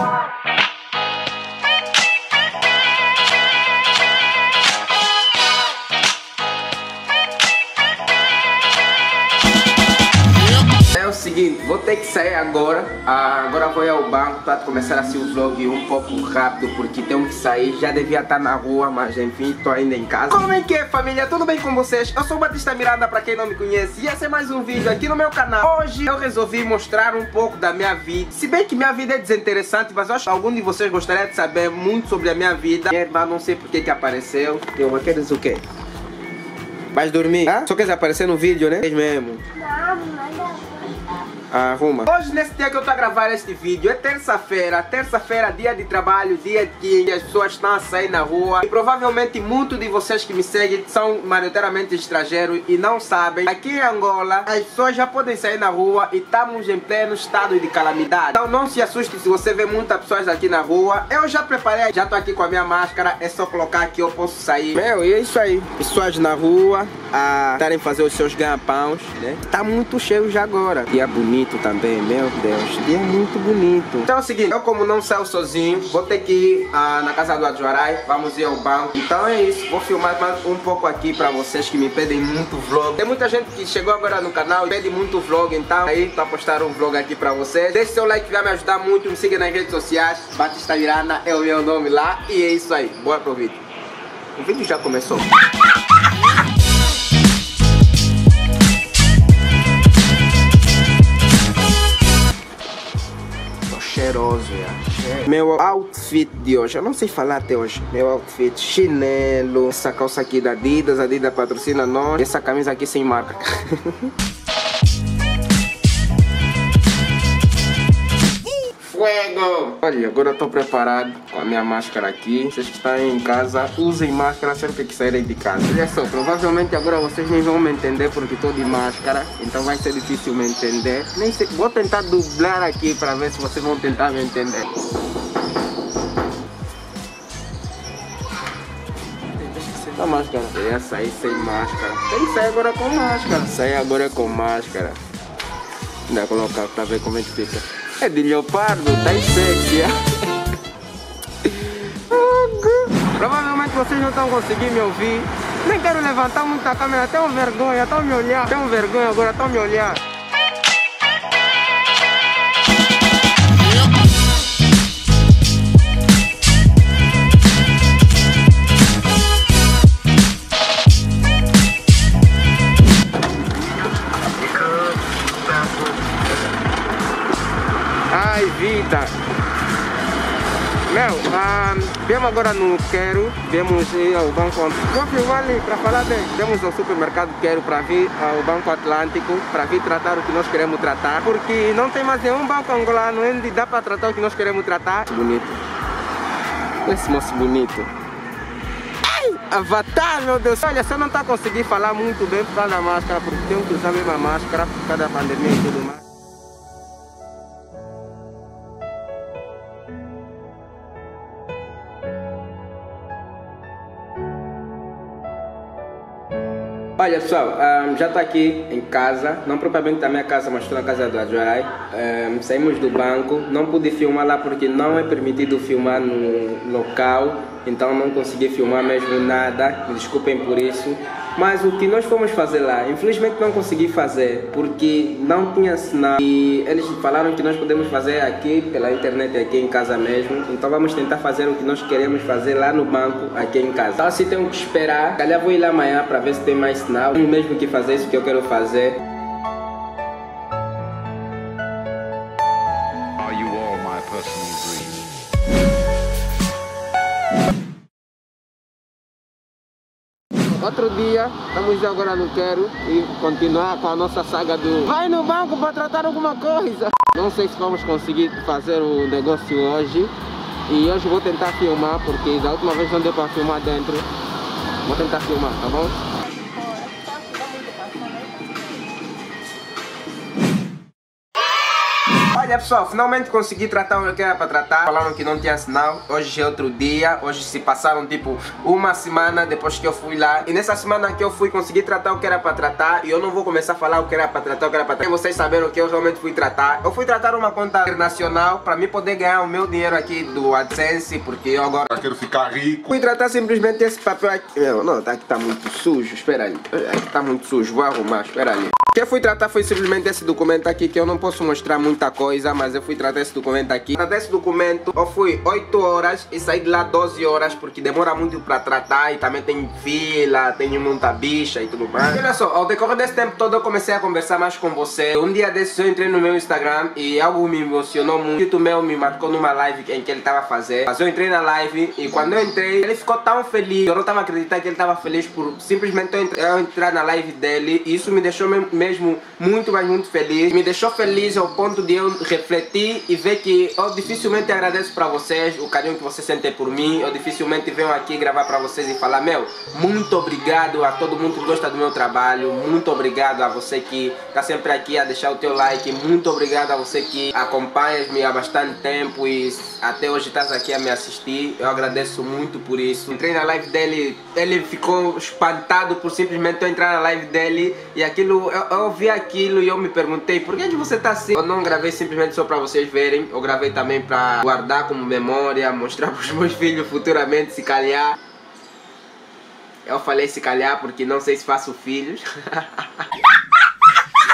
É vou ter que sair agora. Ah, agora vou ao banco para começar assim o vlog um pouco rápido, porque tenho que sair. Já devia estar na rua, mas enfim, tô ainda em casa. Como é que é, família? Tudo bem com vocês? Eu sou o Batista Miranda, para quem não me conhece, e esse é mais um vídeo aqui no meu canal. Hoje eu resolvi mostrar um pouco da minha vida. Se bem que minha vida é desinteressante, mas eu acho que algum de vocês gostaria de saber muito sobre a minha vida. Minha irmã não sei por que apareceu. Eu, queres o quê? Vais dormir? Hã? Só queres aparecer no vídeo, né? É mesmo. Arruma. Hoje, nesse dia que eu tô a gravar este vídeo, é terça-feira. Terça-feira, dia de trabalho, dia que as pessoas estão a sair na rua. E provavelmente muitos de vocês que me seguem são maioritariamente estrangeiros e não sabem. Aqui em Angola, as pessoas já podem sair na rua e estamos em pleno estado de calamidade. Então não se assuste se você vê muitas pessoas aqui na rua. Eu já preparei, já tô aqui com a minha máscara. É só colocar que eu posso sair. Meu, e é isso aí. Pessoas na rua a estarem fazer os seus ganha-pãos, né? Tá muito cheio já agora. E é bonito também, meu Deus. Dia muito bonito. Então é o seguinte, eu como não saio sozinho, vou ter que ir ah, na casa do Adjuarai, vamos ir ao banco. Então é isso, vou filmar mais um pouco aqui pra vocês que me pedem muito vlog. Tem muita gente que chegou agora no canal e pede muito vlog, então aí tô a postar um vlog aqui pra vocês. Deixe seu like que vai me ajudar muito, me siga nas redes sociais, Batista Miranda é o meu nome lá. E é isso aí, bora pro vídeo. O vídeo já começou. Meu outfit de hoje, eu não sei falar até hoje. Meu outfit, chinelo, essa calça aqui da Adidas, Adidas patrocina nós. Essa camisa aqui sem marca. Fuego! Olha, agora tô preparado com a minha máscara aqui. Vocês que estão em casa, usem máscara sempre que saírem de casa. Olha só, provavelmente agora vocês nem vão me entender porque estou de máscara, então vai ser difícil me entender. Nem sei, vou tentar dublar aqui para ver se vocês vão tentar me entender. A máscara. Eu ia sair sem máscara. Tem que sair agora com máscara. Sair agora com máscara. Ainda colocar pra ver como é que fica. É de leopardo, tá sexy. Provavelmente vocês não estão conseguindo me ouvir. Nem quero levantar muito a câmera, tenho vergonha, estão me olhando. Tenho vergonha agora, estão me olhando. Ai, vida. Meu, um, viemos agora no Quero, viemos ao Banco filmar ali para falar bem. Viemos ao supermercado Quero para vir ao Banco Atlântico, para vir tratar o que nós queremos tratar. Porque não tem mais nenhum banco angolano onde dá para tratar o que nós queremos tratar. Bonito. Esse moço bonito. Avatar, meu Deus. Olha, você não está conseguindo falar muito bem por causa da máscara, porque tenho que usar a mesma máscara por causa da pandemia e tudo mais. Olha pessoal, um, já estou aqui em casa, não propriamente na minha casa, mas estou na casa do Adjoai. Um, saímos do banco, não pude filmar lá porque não é permitido filmar no local, então não consegui filmar mesmo nada, me desculpem por isso. Mas o que nós fomos fazer lá, infelizmente não consegui fazer porque não tinha sinal e eles falaram que nós podemos fazer aqui pela internet, aqui em casa mesmo. Então vamos tentar fazer o que nós queremos fazer lá no banco, aqui em casa. Então assim tenho que esperar, calhar vou ir lá amanhã para ver se tem mais sinal. Tenho mesmo que fazer isso que eu quero fazer. Are you all my personal dreams? Outro dia, estamos agora no Quero e continuar com a nossa saga do Vai no banco para tratar alguma coisa. Não sei se vamos conseguir fazer o negócio hoje. E hoje vou tentar filmar, porque da última vez não deu para filmar dentro. Vou tentar filmar, tá bom? Olha pessoal, finalmente consegui tratar o que era para tratar. Falaram que não tinha sinal. Hoje é outro dia. Hoje se passaram tipo uma semana depois que eu fui lá. E nessa semana que eu fui, consegui tratar o que era para tratar. E eu não vou começar a falar o que era para tratar, o que era para tratar. Vocês saberam o que eu realmente fui tratar. Eu fui tratar uma conta internacional para mim poder ganhar o meu dinheiro aqui do AdSense, porque eu agora quero ficar rico. Fui tratar simplesmente esse papel aqui. Não, não, tá aqui tá muito sujo, espera ali. Aqui tá muito sujo, vou arrumar, espera ali. O que eu fui tratar foi simplesmente esse documento aqui, que eu não posso mostrar muita coisa, mas eu fui tratar esse documento aqui. Tratar esse documento, eu fui 8 horas e saí de lá 12 horas, porque demora muito pra tratar e também tem fila, tem muita bicha e tudo mais. E olha só, ao decorrer desse tempo todo eu comecei a conversar mais com você. Um dia desses eu entrei no meu Instagram e algo me emocionou muito. O meu me marcou numa live em que ele tava fazendo. Mas eu entrei na live e quando eu entrei, ele ficou tão feliz. Eu não tava acreditando que ele tava feliz por simplesmente eu entrar, na live dele. E isso me deixou mesmo muito, mas muito feliz. Me deixou feliz ao ponto de eu refletir e ver que eu dificilmente agradeço pra vocês o carinho que vocês sentem por mim. Eu dificilmente venho aqui gravar pra vocês e falar, meu, muito obrigado a todo mundo que gosta do meu trabalho. Muito obrigado a você que tá sempre aqui a deixar o teu like. Muito obrigado a você que acompanha-me há bastante tempo e até hoje estás aqui a me assistir. Eu agradeço muito por isso. Entrei na live dele, ele ficou espantado por simplesmente eu entrar na live dele e aquilo, eu, eu vi aquilo e eu me perguntei por que, que você tá assim? Eu não gravei simplesmente só pra vocês verem, eu gravei também pra guardar como memória, mostrar pros meus filhos futuramente se calhar. Eu falei se calhar porque não sei se faço filhos.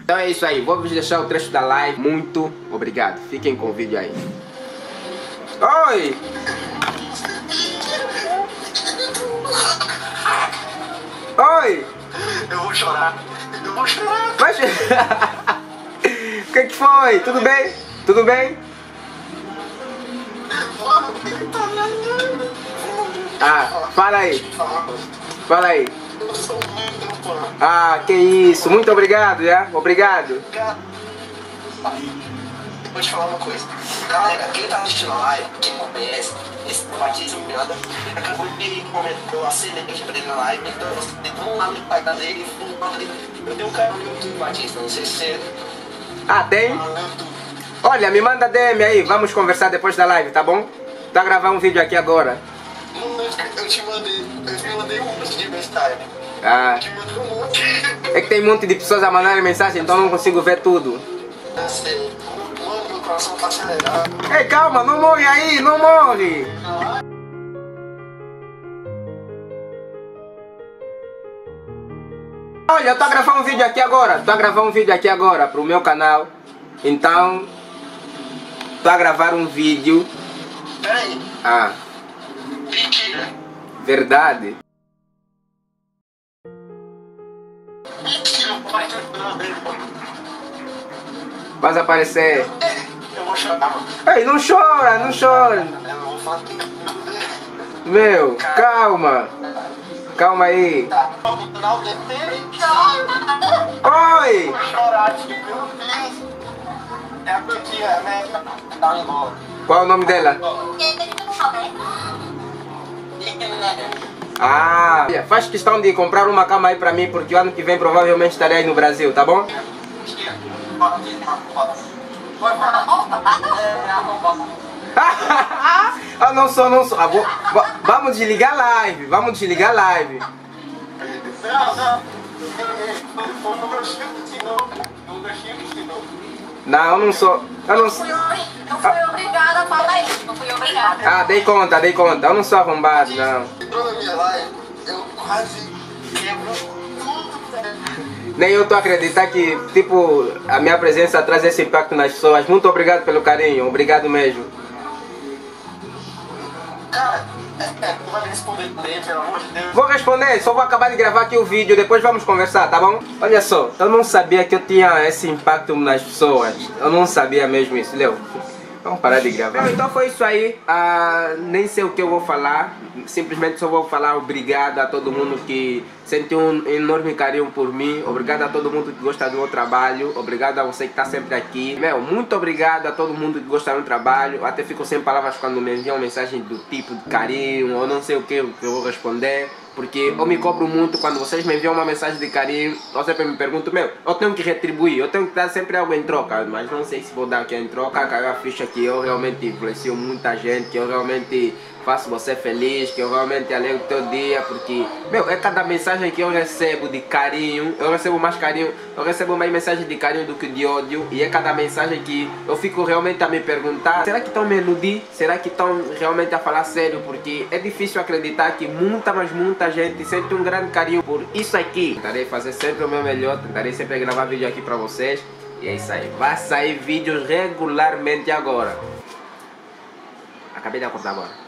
Então é isso aí, vou deixar o trecho da live. Muito obrigado. Fiquem com o vídeo aí. Oi! Oi! Eu vou chorar. Vai che- O que, que foi? Tudo bem? Tudo bem? Ah, fala aí. Fala aí. Ah, que isso. Muito obrigado, já? Obrigado. Vou te falar uma coisa. Galera, quem tá assistindo a live, quem conhece, esse batismo piada, acabou de comentar, eu acenei pra ele na live, então eu tem um lado do pai dele e um. Eu tenho um cara no YouTube Batista, não sei se você Ah, tem? no. Olha, me manda DM aí. Vamos conversar depois da live, tá bom? Tá gravar um vídeo aqui agora. Eu te mandei, eu te mandei um monte de mensagem. Ah, Eu te mandei um monte. é que tem um monte de pessoas a mandarem mensagem, então eu não consigo ver tudo. Eu sei. Coração tá acelerado. Ei, calma, não morre aí, não morre! Olha, eu tô a gravar um vídeo aqui agora, tô a gravar um vídeo aqui agora pro meu canal. Então, tô a gravar um vídeo. Peraí, Ah, mentira. verdade? Mentira, pai. Vai aparecer. Ei, não chora, não chora. Meu, calma. Calma aí. Oi! Qual o nome dela? Ah, faz questão de comprar uma cama aí pra mim, porque o ano que vem provavelmente estarei aí no Brasil, tá bom? ah, não sou, não sou. Ah, vou- va- vamos desligar a live, vamos desligar a live. Não, não. Não, eu não sou. Eu não sou. fui, não fui obrigada a falar isso, não fui obrigada. Ah, dei conta, dei conta. Eu não sou arrombado, não. Entrou na minha live, eu quase quebro. Nem eu tô a acreditar que, tipo, a minha presença traz esse impacto nas pessoas. Muito obrigado pelo carinho, obrigado mesmo. Vou responder, só vou acabar de gravar aqui o vídeo, depois vamos conversar, tá bom? Olha só, eu não sabia que eu tinha esse impacto nas pessoas. Eu não sabia mesmo isso, Leo. Vamos parar de gravar. Então foi isso aí. Ah, nem sei o que eu vou falar. Simplesmente só vou falar obrigado a todo mundo que sente um enorme carinho por mim. Obrigado a todo mundo que gosta do meu trabalho. Obrigado a você que está sempre aqui. Meu, muito obrigado a todo mundo que gosta do meu trabalho. Até fico sem palavras quando me enviam mensagem do tipo de carinho ou não sei o que eu vou responder. Porque eu me cobro muito quando vocês me enviam uma mensagem de carinho, eu sempre me pergunto, meu, eu tenho que retribuir, eu tenho que dar sempre algo em troca, mas não sei se vou dar aqui em troca, caiu a ficha que eu realmente influencio muita gente, que eu realmente faço você feliz, que eu realmente alegro o teu dia, porque, meu, é cada mensagem que eu recebo de carinho, eu recebo mais carinho, eu recebo mais mensagem de carinho do que de ódio, e é cada mensagem que eu fico realmente a me perguntar, será que estão me iludir? Será que estão realmente a falar sério? Porque é difícil acreditar que muita, mas muita gente sente um grande carinho por isso aqui. Tentarei fazer sempre o meu melhor, tentarei sempre gravar vídeo aqui pra vocês. E é isso aí, vai sair vídeos regularmente agora. Acabei de acordar agora.